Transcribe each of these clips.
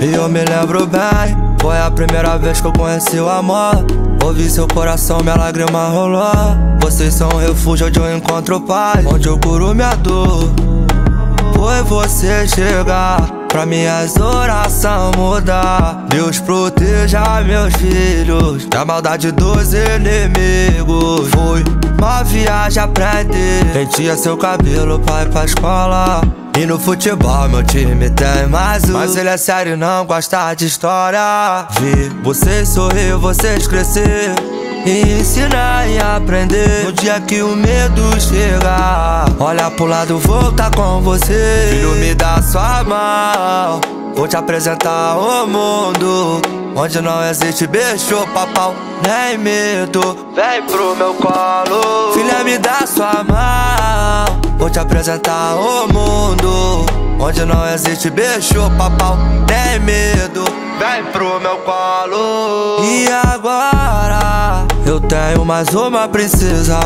E eu me lembro bem, foi a primeira vez que eu conheci o amor. Ouvi seu coração, minha lágrima rolou. Vocês são um refúgio onde eu encontro paz, onde eu curo minha dor. Foi você chegar pra minhas orações mudar. Deus proteja meus filhos da maldade dos inimigos. Foi uma viagem aprender. Penteia seu cabelo pra ir pra escola. E no futebol meu time tem mais um. Mas ele é sério não gosta de história. Vi. Vocês sorrir, vocês crescer. E ensinar e aprender. No dia que o medo chegar Olha pro lado, vou tá com você. Filho, me dá sua mão. Vou te apresentar o mundo. Onde não existe beijo, papau, nem medo. Vem pro meu colo. Filha, me dá sua mão Vou te apresentar o mundo Onde não existe beijo, papau, nem medo. Vem pro meu colo. E agora eu tenho mais uma princesa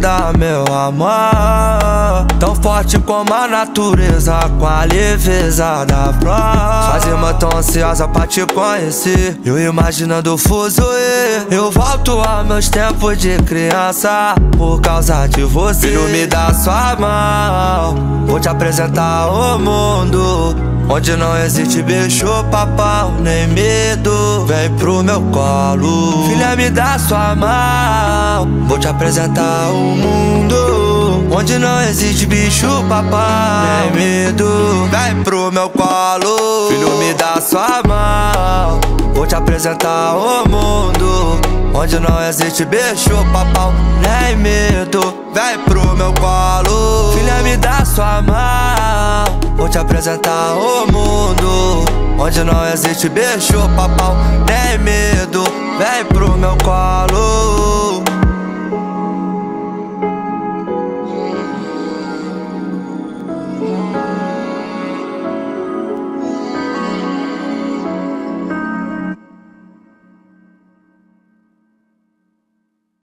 dar meu amor. Tão forte como a natureza Com a leveza da flor. Suas irmãs tão ansiosas pra te conhecer. Eu imaginando o fuzuê Eu volto aos meus tempos de criança. Por causa de você Filho, me dá sua mão Vou te apresentar o mundo Onde não existe beijo, papão, nem medo. Vem pro meu colo. Filha, me dá sua mão. Vou te apresentar o mundo Onde não existe bicho, papai Nem medo. Vem pro meu colo. Filho, me dá sua mão. Vou te apresentar o mundo Onde não existe beijo, papão, nem medo. Vem pro meu colo. Filha, me dá sua mão. Vou te apresentar o mundo. Onde não existe beijo, papau, nem medo. Vem pro meu colo